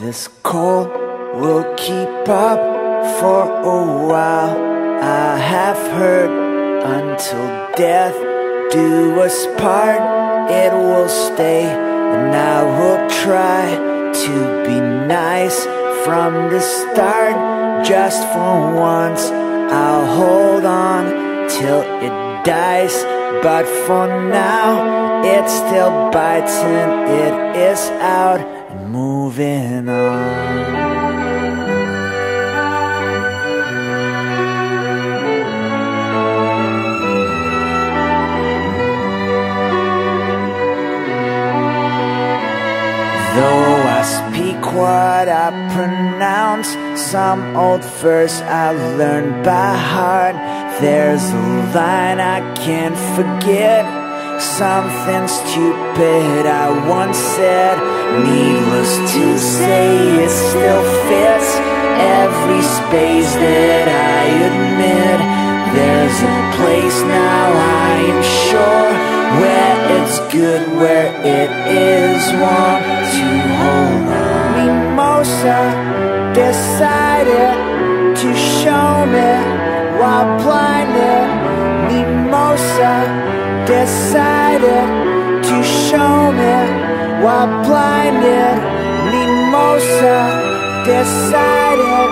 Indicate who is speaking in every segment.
Speaker 1: This cold will keep up for a while. I have heard until death do us part, it will stay. And I will try to be nice from the start. Just for once, I'll hold on till it dies. But for now, it still bites and it is out and moving on. Though I speak what I pronounce Some old verse I learned by heart There's a line I can't forget. Something stupid I once said. Needless to say it still fits. Every space that I admit. There's a place now I am sure. Where it's good, where it is. Warm to hold Mimosa decided to show me while blinded Mimosa decided to show me. While blinded Mimosa decided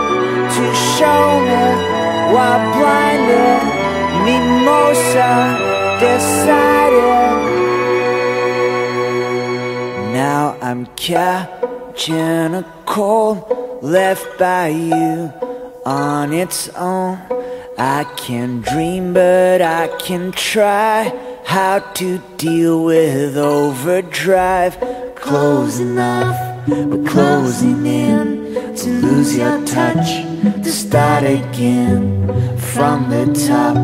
Speaker 1: to show me. While blinded Mimosa decided. Now I'm catching a cold left by you on its own I can dream but I can try. How to deal with overdrive. Close enough but closing in. To lose your touch to start again. From the top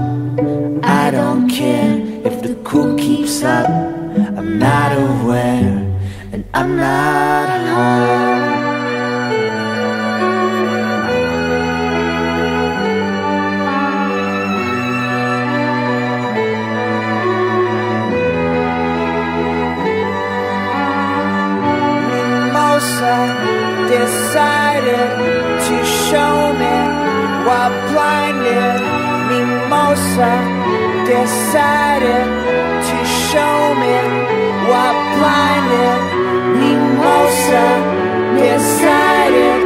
Speaker 1: I don't care if the cool keeps up. I'm not aware and I'm not home while blinded Mimosa decided to show me while blinded Mimosa decided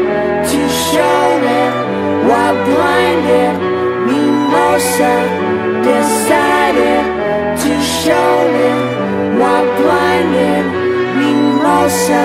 Speaker 1: to show me while blinded Mimosa decided to show me while blinded Mimosa